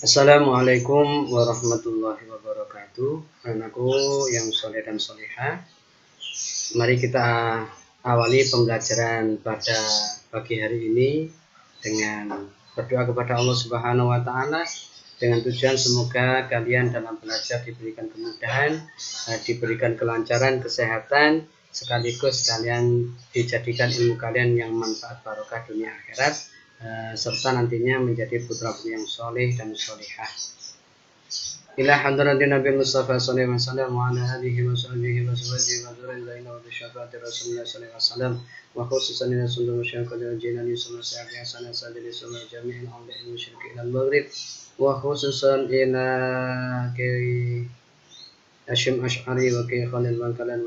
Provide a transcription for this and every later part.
Assalamualaikum warahmatullahi wabarakatuh. Anakku yang soleh dan soleha. Mari kita awali pembelajaran pada pagi hari ini Dengan berdoa kepada Allah subhanahu wa ta'ala Dengan tujuan semoga kalian dalam belajar diberikan kemudahan eh, Diberikan kelancaran, kesehatan Sekaligus kalian dijadikan ilmu kalian yang manfaat barokah dunia akhirat serta nantinya menjadi putra putri yang soleh dan solehah. Ila hadratin Nabi Mustafa sallallahu alaihi wasallam wa ala alihi wa sahbihi wa sahbihi wa dzurriyyatihi wa bi syafaati Rasulullah sallallahu alaihi wasallam wa khususan ila sunna musyaqqat wa jinani sunna sa'ati hasanah sadri sunna jami'in awliya musyrik ila al-maghrib wa khususan ila ki Hashim Ash'ari wa ki Khalil Bangkalan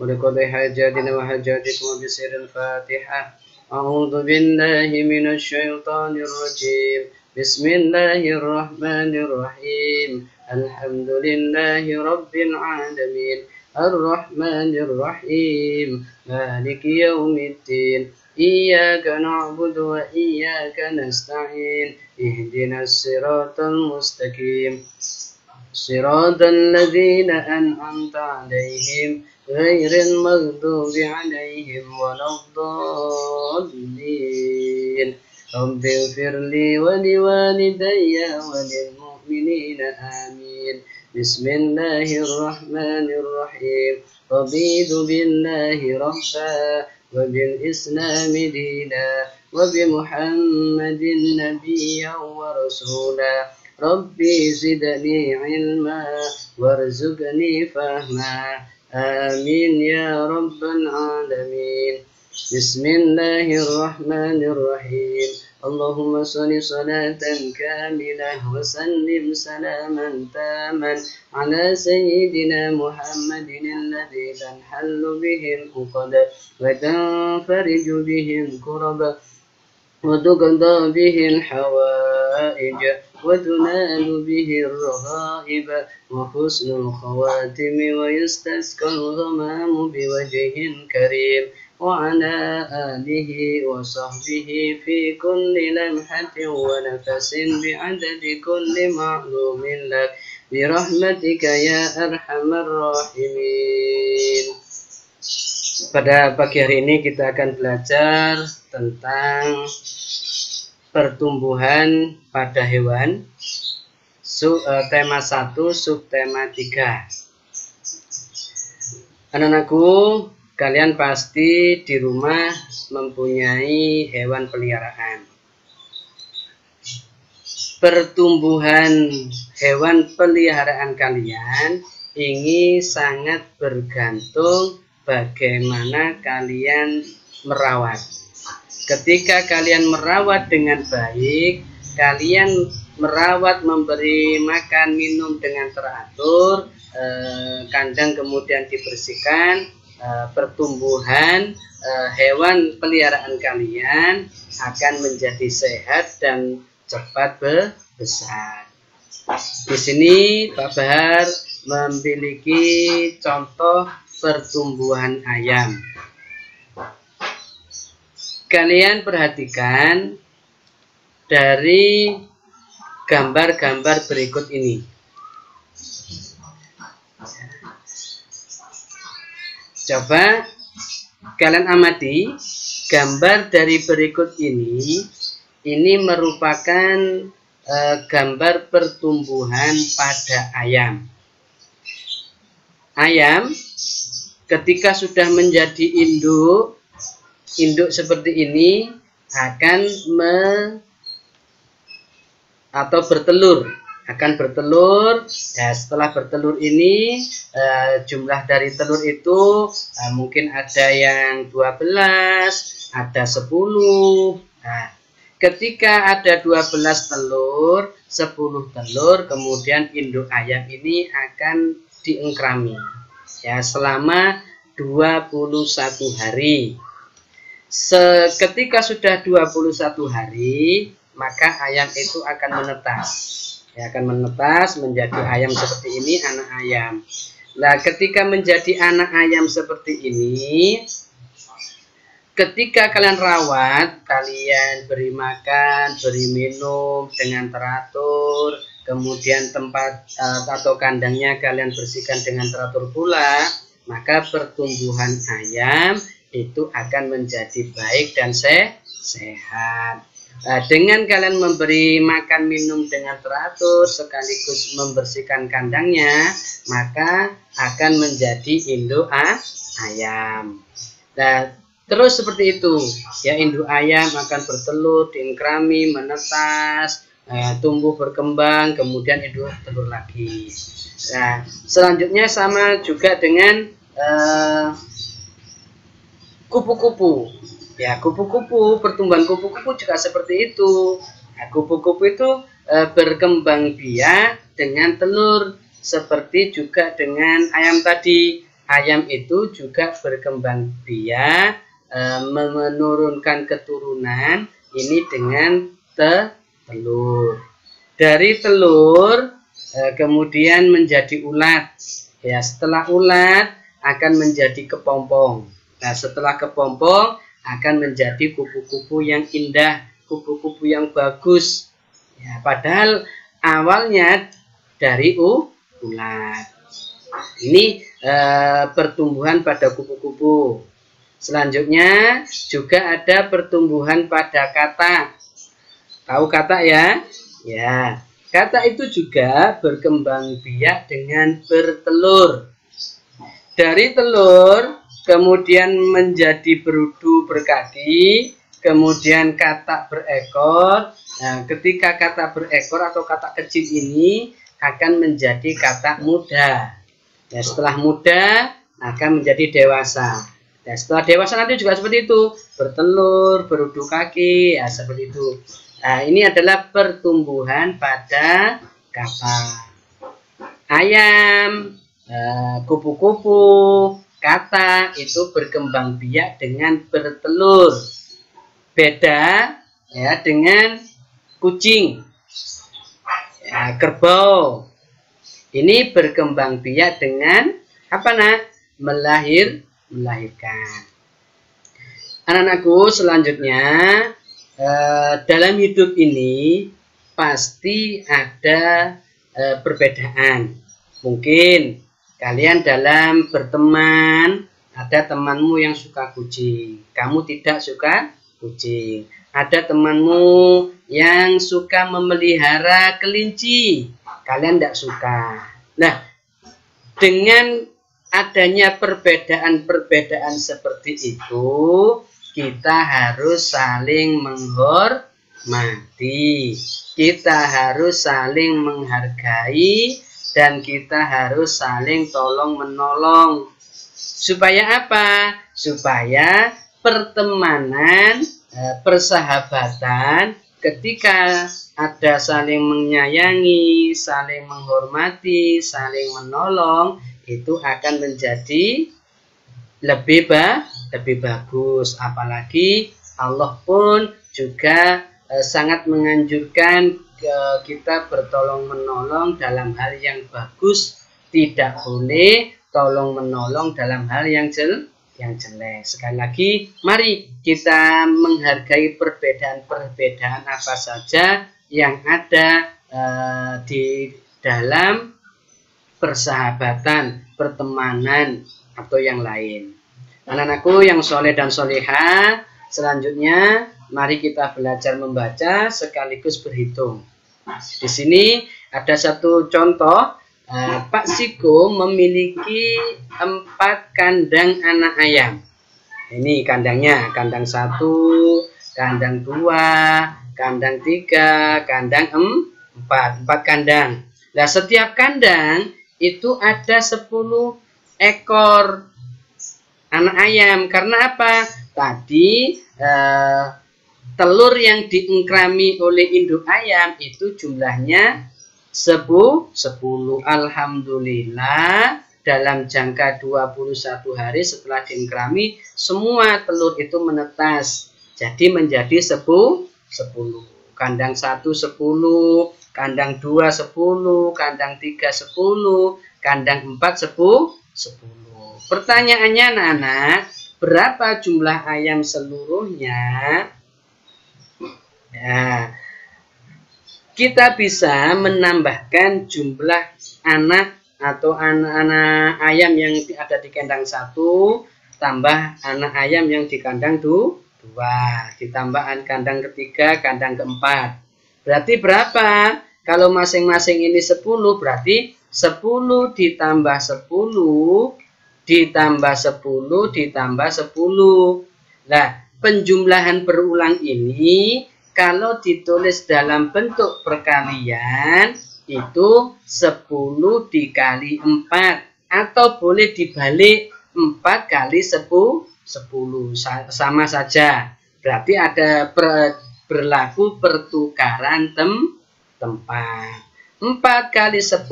ولقضي حاجاتنا وحاجاتكم بسر الفاتحة. أعوذ بالله من الشيطان الرجيم. بسم الله الرحمن الرحيم. الحمد لله رب العالمين. الرحمن الرحيم. مالك يوم الدين. إياك نعبد وإياك نستعين. اهدنا الصراط المستقيم. صراط الذين أنعمت عليهم. غير المغضوب عليهم ولا الضالين. رب اغفر لي ولوالدي وللمؤمنين آمين. بسم الله الرحمن الرحيم. رضيت بالله ربا وبالإسلام دينا وبمحمد نبيا ورسولا. ربي زدني علما وارزقني فهما. آمين يا رب العالمين. بسم الله الرحمن الرحيم. اللهم صل صلاة كاملة وسلم سلاما تاما على سيدنا محمد الذي تنحل به العقد وتنفرج به الكرب وتقضى به الحوائج. وتنال به الرغائب وحسن الخواتم ويستسقى الغمام بوجه كريم وعلى آله وصحبه في كل لمحة ونفس بعدد كل معلوم لك برحمتك يا أرحم الراحمين Pada pagi hari ini kita akan belajar tentang pertumbuhan pada hewan Su, uh, tema 1 subtema 3 anak-anakku kalian pasti di rumah mempunyai hewan peliharaan. Pertumbuhan hewan peliharaan kalian ini sangat bergantung bagaimana kalian merawat Ketika kalian merawat dengan baik, kalian merawat, memberi makan, minum dengan teratur, eh, kandang kemudian dibersihkan, eh, pertumbuhan eh, hewan peliharaan kalian akan menjadi sehat dan cepat besar. Di sini Pak Bahar memiliki contoh pertumbuhan ayam kalian perhatikan dari gambar-gambar berikut ini. Coba kalian amati gambar dari berikut ini. Ini merupakan e, gambar pertumbuhan pada ayam. Ayam ketika sudah menjadi induk induk seperti ini akan me atau bertelur. Akan bertelur. Ya setelah bertelur ini uh, jumlah dari telur itu uh, mungkin ada yang 12 ada 10 nah ketika ada 12 telur 10 telur kemudian induk ayam ini akan diengkrami. Ya selama 21 hari Seketika sudah 21 hari, maka ayam itu akan menetas. Ya, akan menetas menjadi ayam seperti ini, anak ayam. Nah, ketika menjadi anak ayam seperti ini, ketika kalian rawat, kalian beri makan, beri minum dengan teratur, kemudian tempat uh, atau kandangnya kalian bersihkan dengan teratur pula, maka pertumbuhan ayam itu akan menjadi baik dan se sehat. Nah, dengan kalian memberi makan minum dengan teratur sekaligus membersihkan kandangnya, maka akan menjadi induk ayam. Nah, terus seperti itu, ya induk ayam akan bertelur, diingkrami, menetas, eh, tumbuh berkembang, kemudian induk telur lagi. Nah, selanjutnya sama juga dengan eh, kupu-kupu. Ya, kupu-kupu, pertumbuhan kupu-kupu juga seperti itu. Nah, kupu-kupu itu e, berkembang biak dengan telur seperti juga dengan ayam tadi. Ayam itu juga berkembang biak e, menurunkan keturunan ini dengan te telur. Dari telur e, kemudian menjadi ulat. Ya, setelah ulat akan menjadi kepompong. Nah, setelah kepompong akan menjadi kupu-kupu yang indah, kupu-kupu yang bagus. Ya, padahal awalnya dari u ulat. Ini e, pertumbuhan pada kupu-kupu. Selanjutnya juga ada pertumbuhan pada kata. Tahu kata ya? Ya. Kata itu juga berkembang biak dengan bertelur. Dari telur kemudian menjadi berudu berkaki, kemudian kata berekor. Nah, ketika kata berekor atau kata kecil ini akan menjadi kata muda. Ya, setelah muda akan menjadi dewasa. Ya, setelah dewasa nanti juga seperti itu, bertelur, berudu kaki, ya seperti itu. Nah, ini adalah pertumbuhan pada kata ayam, eh, kupu-kupu, kata itu berkembang biak dengan bertelur. Beda ya dengan kucing. Ya, kerbau. Ini berkembang biak dengan apa nah? Melahir, melahirkan. Anak-anakku selanjutnya eh, dalam hidup ini pasti ada eh, perbedaan. Mungkin Kalian dalam berteman, ada temanmu yang suka kucing. Kamu tidak suka kucing. Ada temanmu yang suka memelihara kelinci. Kalian tidak suka. Nah, dengan adanya perbedaan-perbedaan seperti itu, kita harus saling menghormati. Kita harus saling menghargai dan kita harus saling tolong menolong. Supaya apa? Supaya pertemanan, eh, persahabatan ketika ada saling menyayangi, saling menghormati, saling menolong, itu akan menjadi lebih ba lebih bagus. Apalagi Allah pun juga eh, sangat menganjurkan kita bertolong menolong dalam hal yang bagus tidak boleh tolong menolong dalam hal yang jel yang jelek. Sekali lagi mari kita menghargai perbedaan-perbedaan apa saja yang ada uh, di dalam persahabatan pertemanan atau yang lain. Anak-anakku yang soleh dan soleha selanjutnya mari kita belajar membaca sekaligus berhitung di sini ada satu contoh, uh, Pak Siko memiliki empat kandang anak ayam. Ini kandangnya, kandang satu, kandang dua, kandang tiga, kandang empat, empat kandang. Nah, setiap kandang itu ada sepuluh ekor anak ayam. Karena apa? Tadi eh, telur yang diengkrami oleh induk ayam itu jumlahnya sebu 10 Alhamdulillah dalam jangka 21 hari setelah diengkrami semua telur itu menetas. Jadi menjadi sebu 10 kandang 1 10 kandang 2 10 kandang 3 10 kandang 4 10 10 pertanyaannya anak-anak berapa jumlah ayam seluruhnya? Ya, kita bisa menambahkan jumlah anak atau anak-anak ayam yang ada di kandang satu tambah anak ayam yang di kandang dua ditambah kandang ketiga kandang keempat. Berarti berapa? Kalau masing-masing ini 10 berarti 10 ditambah 10 ditambah 10 ditambah 10 nah penjumlahan berulang ini kalau ditulis dalam bentuk perkalian itu 10 dikali 4 atau boleh dibalik 4 kali 10 10 sama saja. Berarti ada per, berlaku pertukaran tem, tempat. 4 kali 10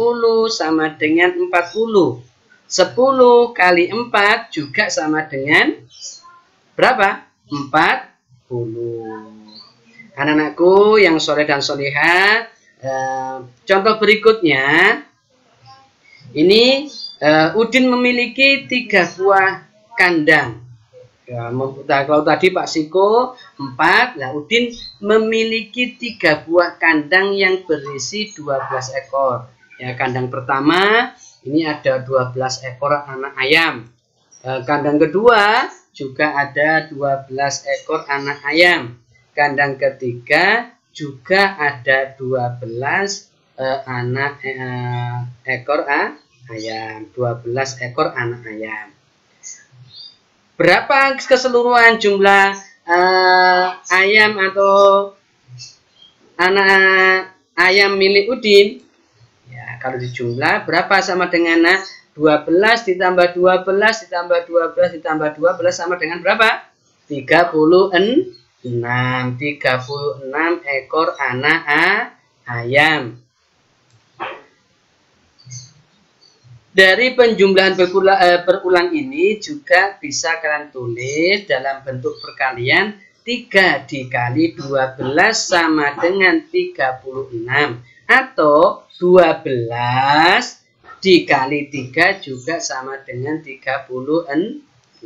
sama dengan 40 10 kali 4 juga sama dengan berapa? 40 anak-anakku yang sore dan soleha Eh, contoh berikutnya, ini uh, Udin memiliki tiga buah kandang. Ya, kalau tadi Pak Siko empat, nah Udin memiliki tiga buah kandang yang berisi 12 ekor. Ya, kandang pertama ini ada 12 ekor anak ayam. E, kandang kedua juga ada 12 ekor anak ayam. Kandang ketiga juga ada 12 eh, anak eh, ekor ah, ayam. 12 ekor anak ayam. Berapa keseluruhan jumlah eh, ayam atau anak ayam milik Udin? Ya kalau dijumlah berapa sama dengan nah, 12 ditambah 12 ditambah 12 ditambah 12 sama dengan berapa? 36 6 36 ekor anak ayam. Dari penjumlahan eh, berulang ini juga bisa kalian tulis dalam bentuk perkalian 3 dikali 12 sama dengan 36 atau 12 dikali 3 juga sama dengan 36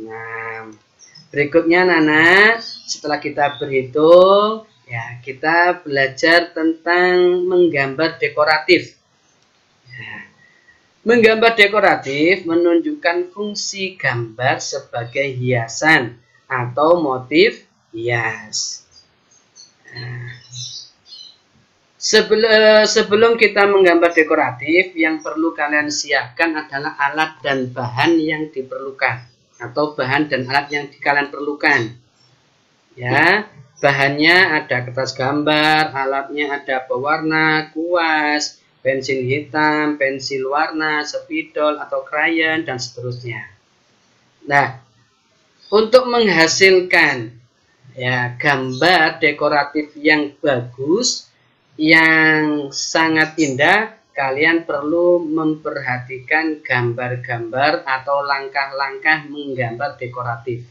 berikutnya Nana setelah kita berhitung, ya kita belajar tentang menggambar dekoratif. Ya. Menggambar dekoratif menunjukkan fungsi gambar sebagai hiasan atau motif hias. Sebelum, eh, sebelum kita menggambar dekoratif, yang perlu kalian siapkan adalah alat dan bahan yang diperlukan atau bahan dan alat yang kalian perlukan. Ya bahannya ada kertas gambar alatnya ada pewarna kuas pensil hitam pensil warna spidol atau krayon dan seterusnya. Nah untuk menghasilkan ya gambar dekoratif yang bagus yang sangat indah kalian perlu memperhatikan gambar-gambar atau langkah-langkah menggambar dekoratif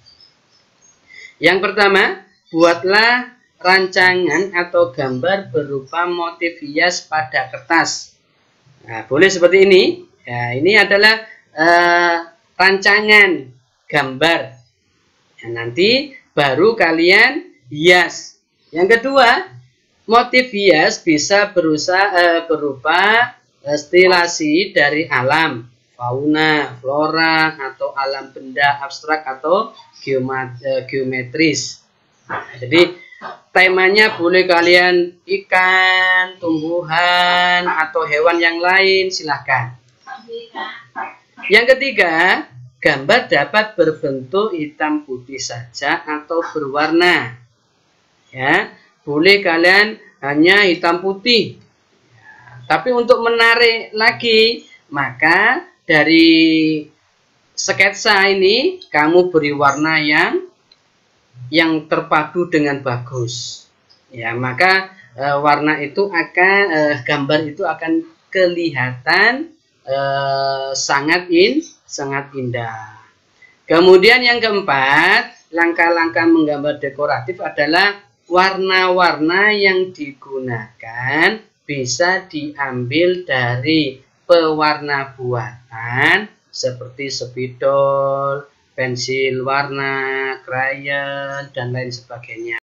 yang pertama, buatlah rancangan atau gambar berupa motif hias pada kertas. Nah, boleh seperti ini. Ya, ini adalah uh, rancangan gambar. Ya, nanti baru kalian hias. Yang kedua, motif hias bisa berusaha uh, berupa uh, stilasi dari alam, fauna, flora, atau alam benda abstrak atau Eh, geometris. jadi temanya boleh kalian ikan, tumbuhan, atau hewan yang lain, silahkan. Yang ketiga, gambar dapat berbentuk hitam putih saja atau berwarna. Ya, boleh kalian hanya hitam putih. Tapi untuk menarik lagi, maka dari sketsa ini kamu beri warna yang yang terpadu dengan bagus. Ya, maka e, warna itu akan e, gambar itu akan kelihatan e, sangat in sangat indah. Kemudian yang keempat, langkah-langkah menggambar dekoratif adalah warna-warna yang digunakan bisa diambil dari pewarna buatan seperti spidol, pensil warna, krayon, dan lain sebagainya.